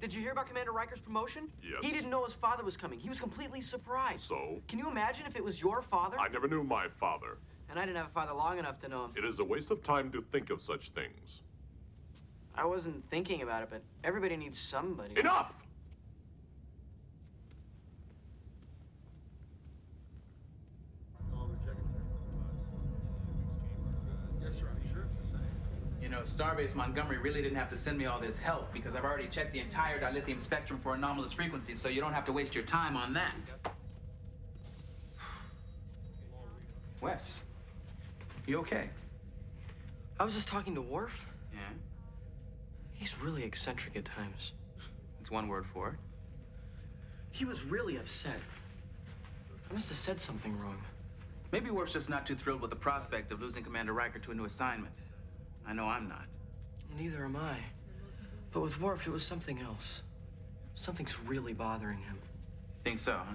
Did you hear about Commander Riker's promotion? Yes. He didn't know his father was coming. He was completely surprised. So? Can you imagine if it was your father? I never knew my father. And I didn't have a father long enough to know him. It is a waste of time to think of such things. I wasn't thinking about it, but everybody needs somebody. Enough! Know, Starbase Montgomery really didn't have to send me all this help because I've already checked the entire dilithium spectrum for anomalous frequencies, so you don't have to waste your time on that. Wes, you okay? I was just talking to Worf. Yeah? He's really eccentric at times. That's one word for it. He was really upset. I must have said something wrong. Maybe Worf's just not too thrilled with the prospect of losing Commander Riker to a new assignment. I know I'm not. Neither am I. But with Worf, it was something else. Something's really bothering him. Think so, huh?